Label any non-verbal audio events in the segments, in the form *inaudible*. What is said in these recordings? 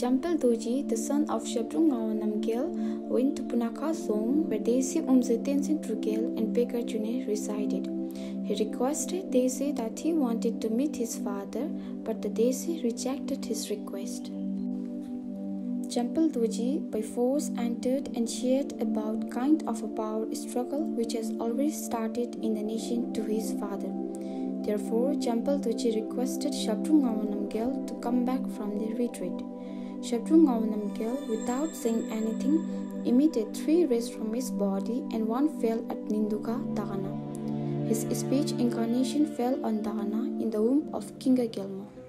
Champal Doji, the son of Zhabdrung Namgyal, went to Punakha Dzong, where Desi Umse Tenzin Trugel and Pekar June resided. He requested Desi that he wanted to meet his father, but the Desi rejected his request. Champal Doji by force entered and shared about kind of a power struggle which has already started in the nation to his father. Therefore, Champal Doji requested Zhabdrung Namgyal to come back from the retreat. Zhabdrung Namgyal, without saying anything, emitted three rays from his body and one fell at Nindukha Dagana. His speech incarnation fell on Dagana in the womb of Kuenga Gyalmo.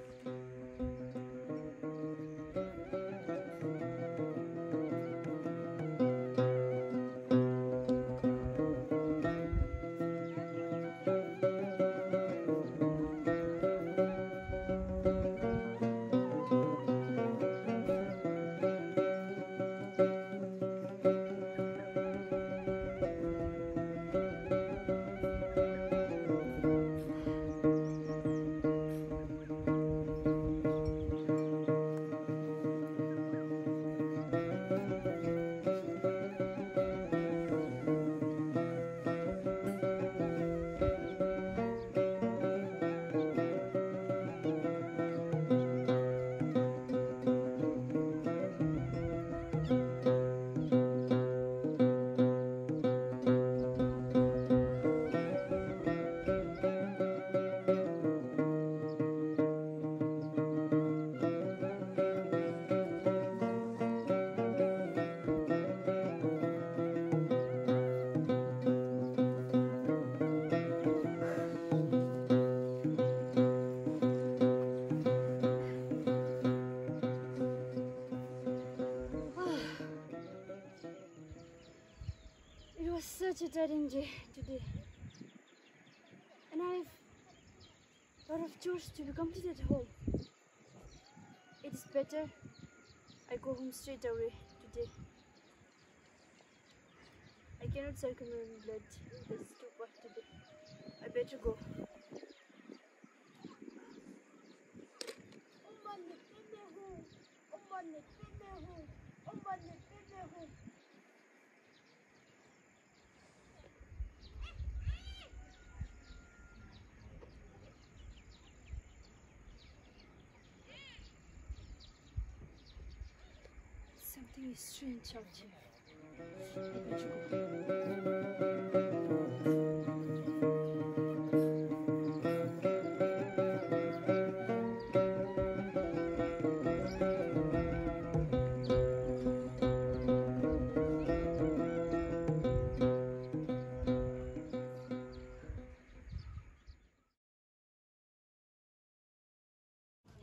It a today. And I've a lot of chores to be completed at home. It's better I go home straight away today. I cannot circumvent blood. That's too bad today. I better go. Something is strange out.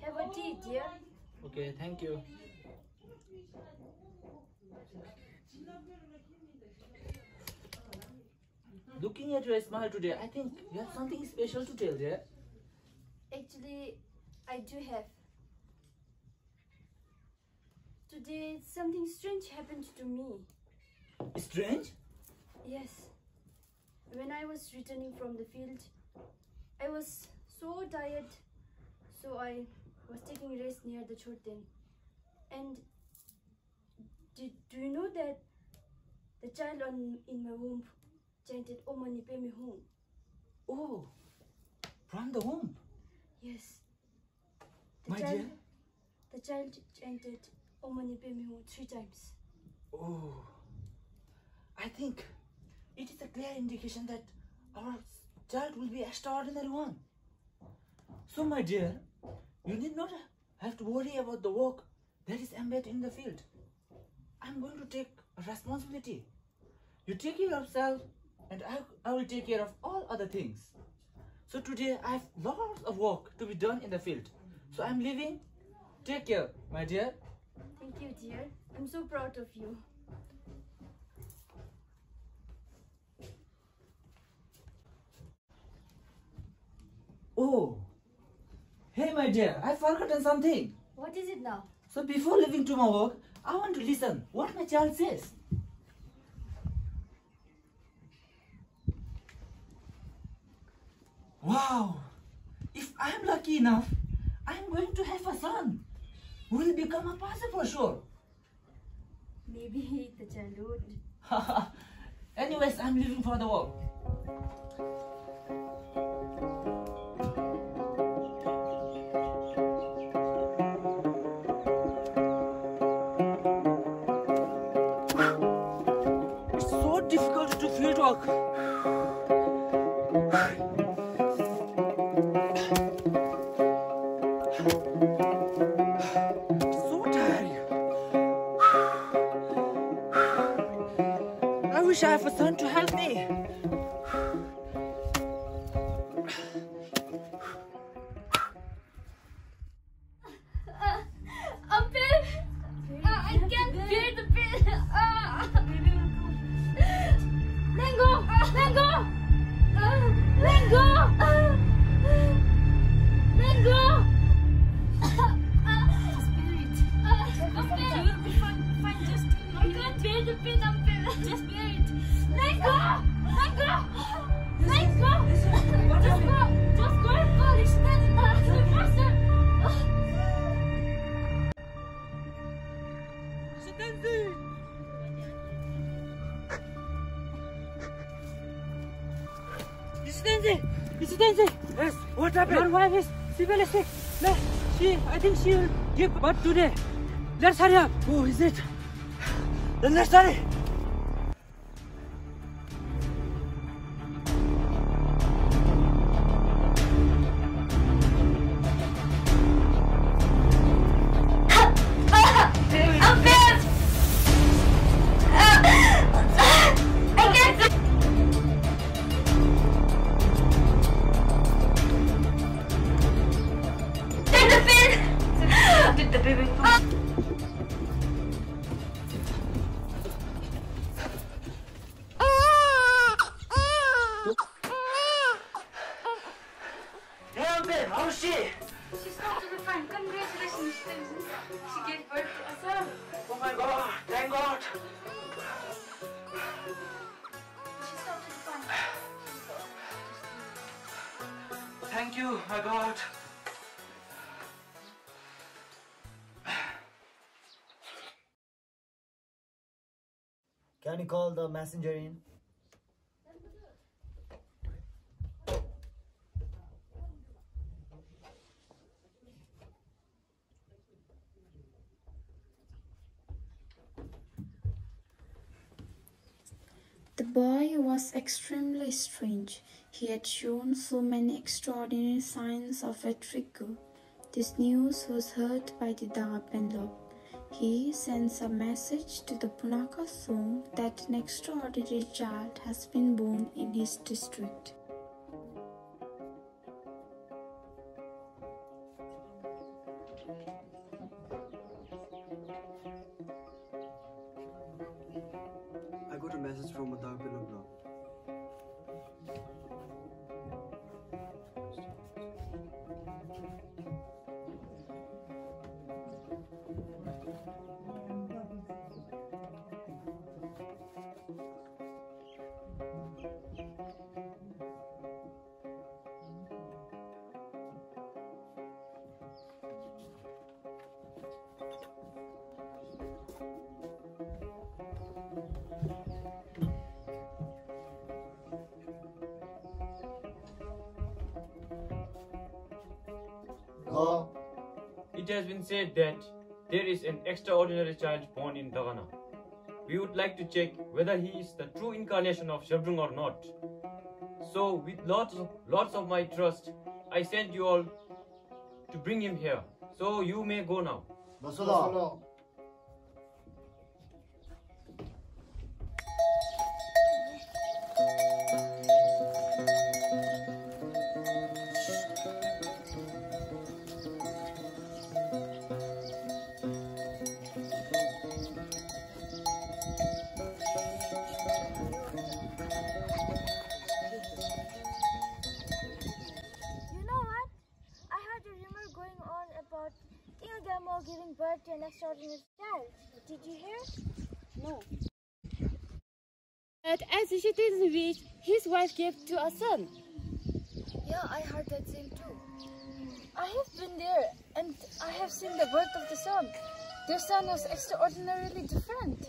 Have a tea, dear. Okay, thank you. Looking at your smile today, I think you have something special to tell, yeah? Actually, I do have. Today, something strange happened to me. Strange? Yes. When I was returning from the field, I was so tired, so I was taking rest near the Chorten. And do, do you know that the child on, in my womb chanted Om Mani Padme Hum? Oh, from the womb. Yes. The My child, dear. The child chanted Om Mani Padme Hum three times. Oh, I think it is a clear indication that our child will be an extraordinary one. So, my dear, you need not have to worry about the work that is embedded in the field. I'm going to take responsibility. You take yourself, and I, I will take care of all other things. So today I have lots of work to be done in the field. So I'm leaving. Take care, my dear. Thank you, dear. I'm so proud of you. Oh, hey, my dear, I've forgotten something. What is it now? So before leaving to my work, I want to listen what my child says. Wow, if I'm lucky enough, I'm going to have a son. who will become a pastor for sure. Maybe the childhood. *laughs* Anyways, I'm leaving for the work. Residency! Residency! Yes, what happened? Your wife is severely sick. No, she, I think she will give birth today. Let's hurry up. Oh, is it? Then let's hurry. Can you call the messenger in? The boy was extremely strange. He had shown so many extraordinary signs of vertigo. This news was heard by the Dapenlop. He sends a message to the Punakha Dzong that an extraordinary child has been born in his district. It has been said that there is an extraordinary child born in Dagana. We would like to check whether he is the true incarnation of Zhabdrung or not. So, with lots of, lots of my trust, I sent you all to bring him here. So, you may go now. Basula. You At as Ishiti's wish, his wife gave to a son. Yeah, I heard that same too. I have been there and I have seen the birth of the son. Their son was extraordinarily different.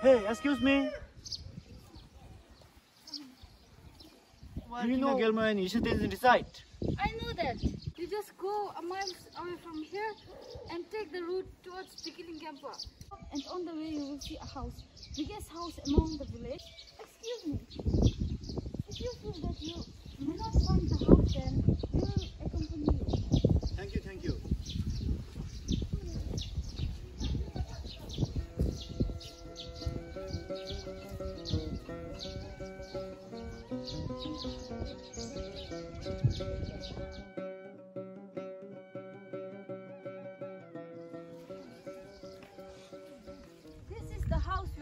Hey, excuse me. Do you know Gilmore and Isha didn't decide? I know that. You just go a mile away from here and take the route towards Camper. And on the way you will see a house, biggest house among the village. Excuse me. If you feel that you may not find the house, then we will accompany you. Thank you, thank you.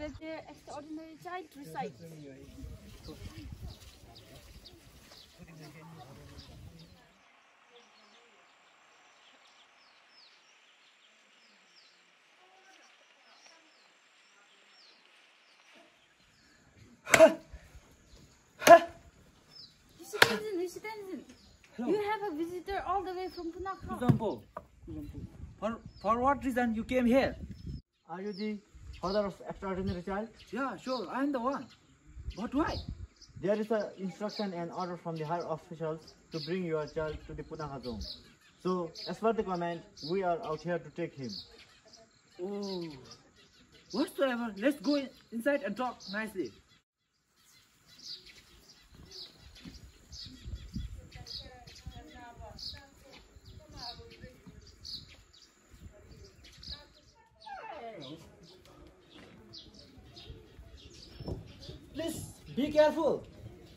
Is the house where their extraordinary child resides. Mr. Tenzin, Mr. Tenzin, you have a visitor all the way from Punakha. Zampo. For, for what reason you came here? Are you the father of extraordinary child? Yeah, sure, I am the one. But why? There is a instruction and order from the higher officials to bring your child to the Punakha Dzong. So, as per the command, we are out here to take him. Oh, whatsoever, let's go inside and talk nicely. Please be careful.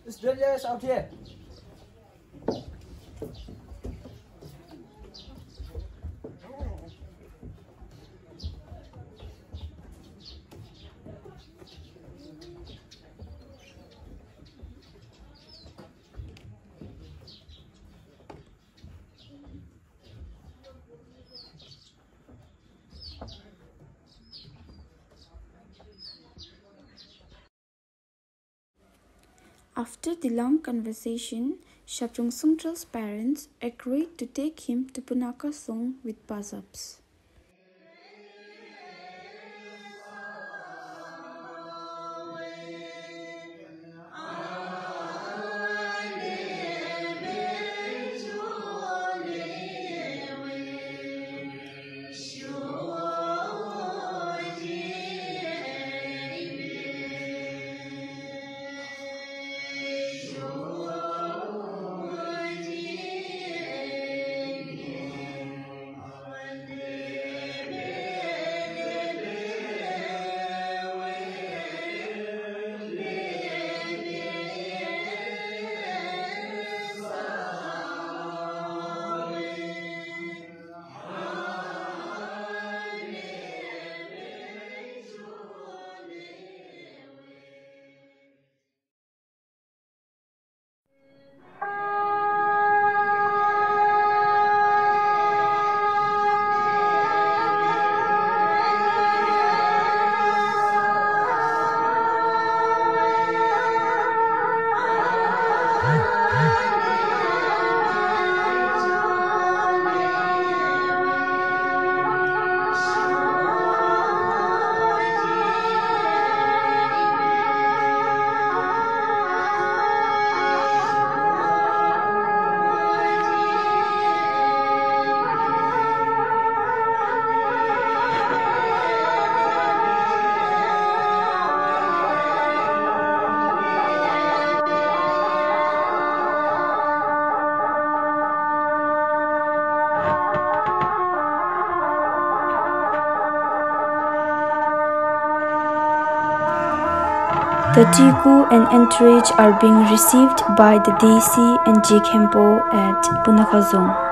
It's dangerous out here. After the long conversation, Zhabdrung Sungtruel's parents agreed to take him to Punakha Dzong with Pazabs. The Tiku and entourage are being received by the DC and Jekhenpo at Punakha Dzong.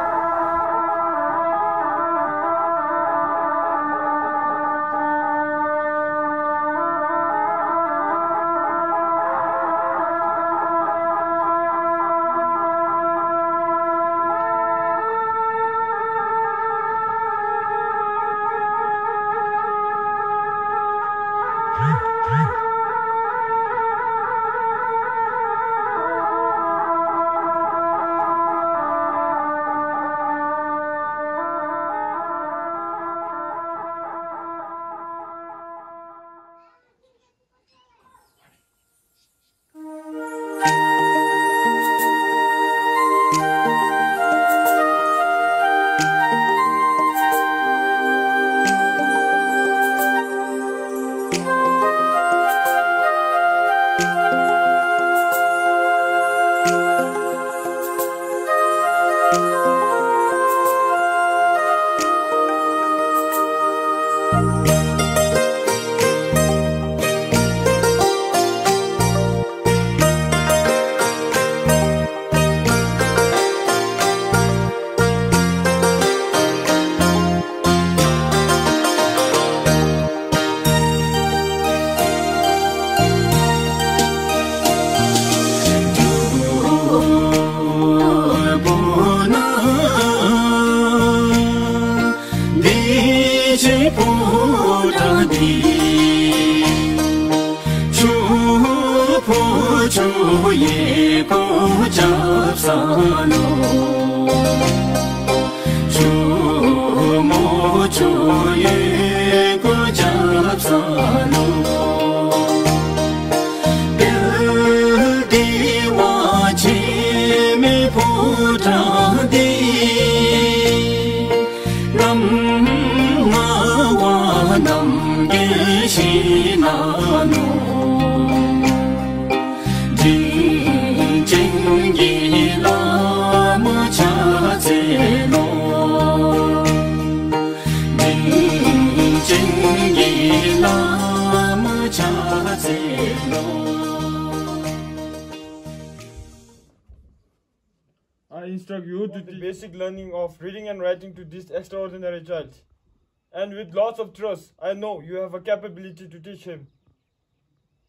I instruct you to the basic learning of reading and writing to this extraordinary child. And with lots of trust, I know you have a capability to teach him.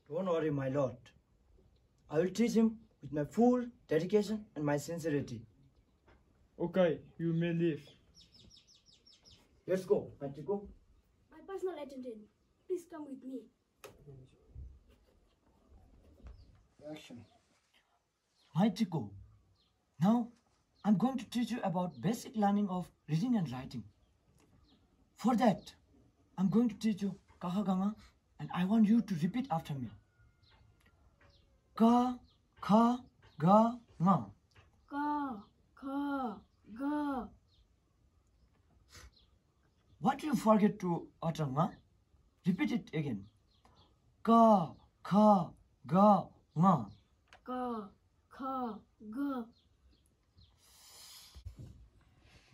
Don't worry, my lord. I will teach him with my full dedication and my sincerity. Okay, you may leave. Let's go, Matriko. My personal attendant, please come with me. Action. Maitiko, now I'm going to teach you about basic learning of reading and writing. For that, I'm going to teach you Kahaganga and I want you to repeat after me. ग ख ग म क ख ग What you forget to utter ma? Repeat it again. K ख ग म क ख ग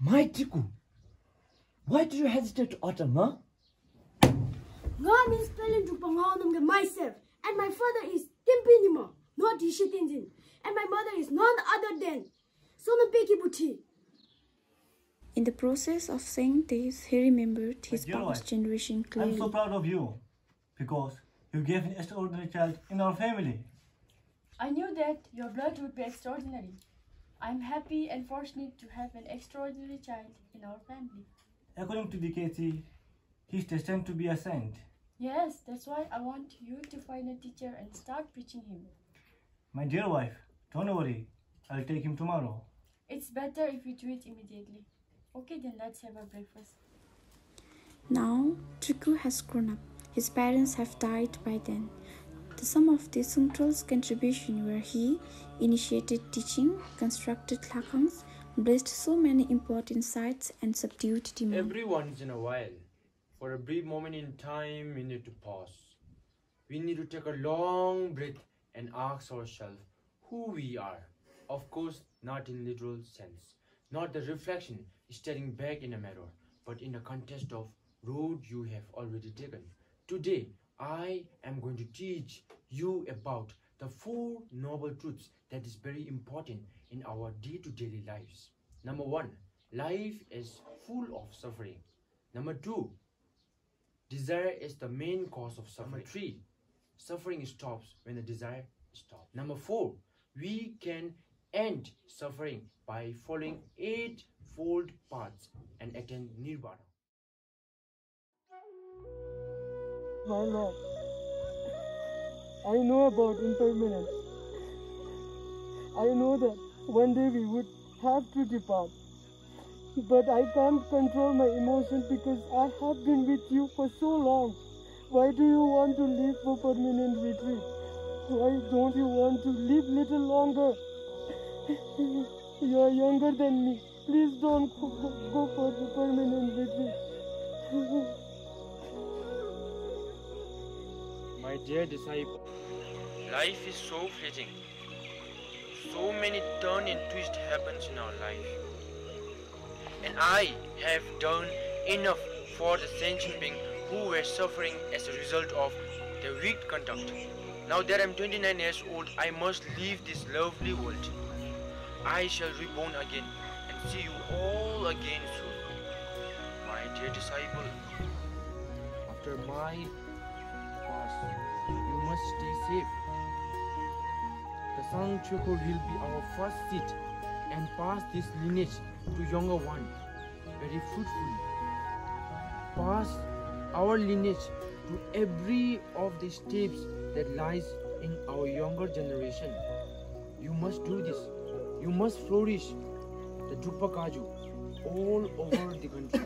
My Tiku, why do you hesitate to utter ma? No, I'm spelling to pronounce myself. And my father is Tempai Nima, not Ishitinjin. And my mother is none other than Sonam Pelki Buti. In the process of saying this, he remembered his past generation clearly. I'm so proud of you because you gave an extraordinary child in our family. I knew that your blood would be extraordinary. I'm happy and fortunate to have an extraordinary child in our family. According to the KT, he's destined to be a saint. Yes, that's why I want you to find a teacher and start preaching him. My dear wife, don't worry, I'll take him tomorrow. It's better if you do it immediately. Okay, then let's have a breakfast. Now, Triku has grown up. His parents have died by then. The sum of the Sungtrul's contribution where he initiated teaching, constructed lhakhangs, blessed so many important sites, and subdued demons. Every once in a while, for a brief moment in time, we need to pause. We need to take a long breath and ask ourselves who we are. Of course, not in literal sense, not the reflection staring back in a mirror, but in the context of road you have already taken. Today, I am going to teach you about the four noble truths that is very important in our day-to-day lives. Number one, life is full of suffering. Number two, desire is the main cause of suffering. Number three, suffering stops when the desire stops. Number four, we can end suffering by following eightfold paths and attain nirvana. My lord, I know about impermanence. I know that one day we would have to depart. But I can't control my emotions because I have been with you for so long. Why do you want to leave for permanent retreat? Why don't you want to live little longer? you are younger than me. Please don't go, go for the permanent retreat. My dear disciple, life is so fleeting. So many turn and twist happens in our life. And I have done enough for the sentient being who were suffering as a result of their weak conduct. Now that I'm 29 years old, I must leave this lovely world. I shall reborn again and see you all again soon. My dear disciple, after my pass, you must stay safe. The Sang Choko will be our first seat and pass this lineage to younger one very fruitfully. Pass our lineage to every of the steps that lies in our younger generation. You must do this. You must flourish the Drukpa Kagyu all over the country.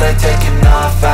they're taking off